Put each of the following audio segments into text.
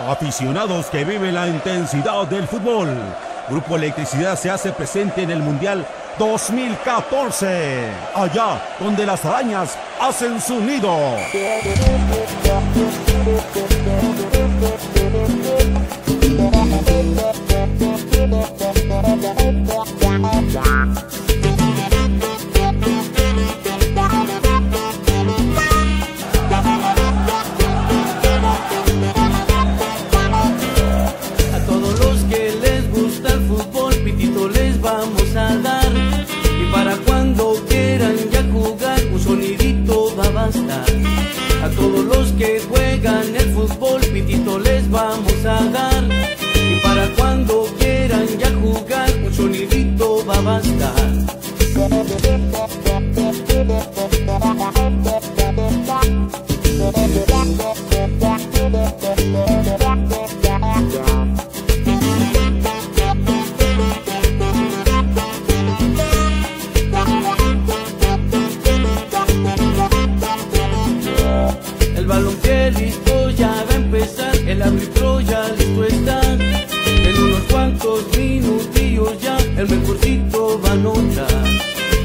Aficionados que viven la intensidad del fútbol. Grupo Electricidad se hace presente en el Mundial 2014. Allá donde las arañas hacen su nido. Fútbol, pitito les vamos a dar. Y para cuando quieran ya jugar, un sonidito va a bastar.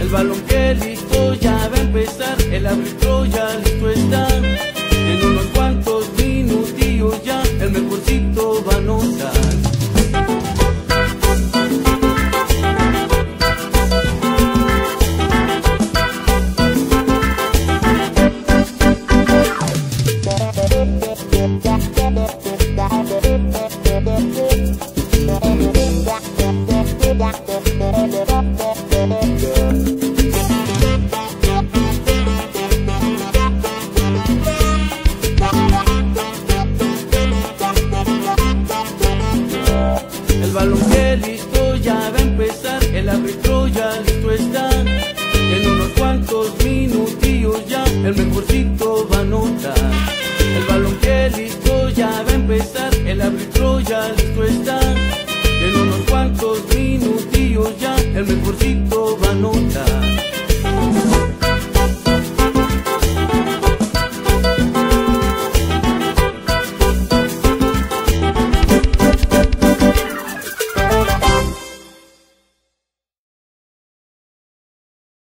El balón que listo ya va a empezar, el árbitro ya listo está. En unos cuantos minutillos ya el mejorcito va a anotar. El que listo ya va a empezar, el árbitro ya listo está. En unos cuantos minutillos ya el mejorcito